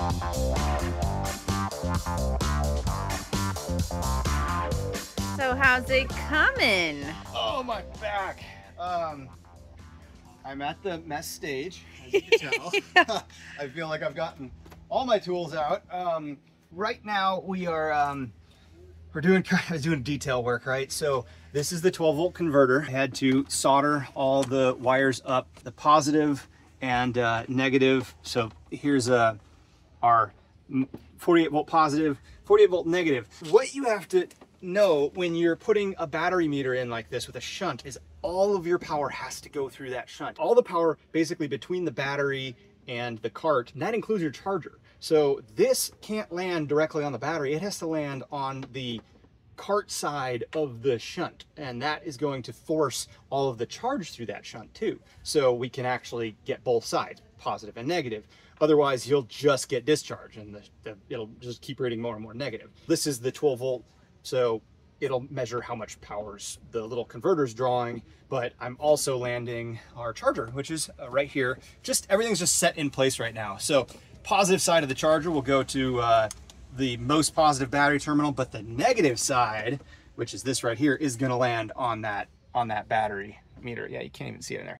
So how's it coming? Oh, my back. Um, I'm at the mess stage, as you can tell. I feel like I've gotten all my tools out. Um, right now we are um, we're doing doing detail work, right? So this is the 12 volt converter. I had to solder all the wires up, the positive and uh, negative. So here's uh, our 48 volt positive, 48 volt negative. What you have to know when you're putting a battery meter in like this with a shunt is all of your power has to go through that shunt. All the power basically between the battery and the cart, and that includes your charger. So this can't land directly on the battery. It has to land on the cart side of the shunt and that is going to force all of the charge through that shunt too. So we can actually get both sides positive and negative. Otherwise you'll just get discharge and the, the, it'll just keep reading more and more negative. This is the 12 volt so it'll measure how much powers the little converter's drawing but i'm also landing our charger which is uh, right here. Just everything's just set in place right now. So positive side of the charger will go to uh, the most positive battery terminal, but the negative side, which is this right here, is gonna land on that on that battery meter. Yeah, you can't even see it in there.